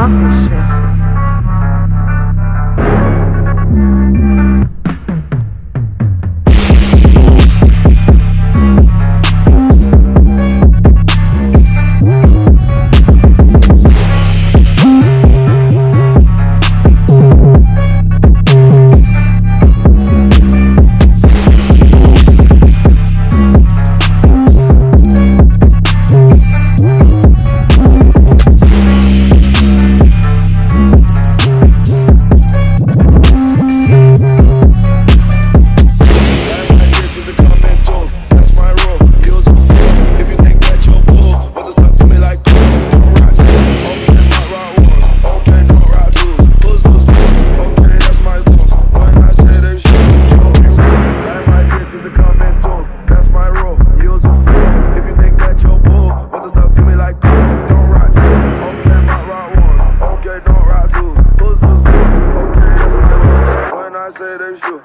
fuck this. that shit.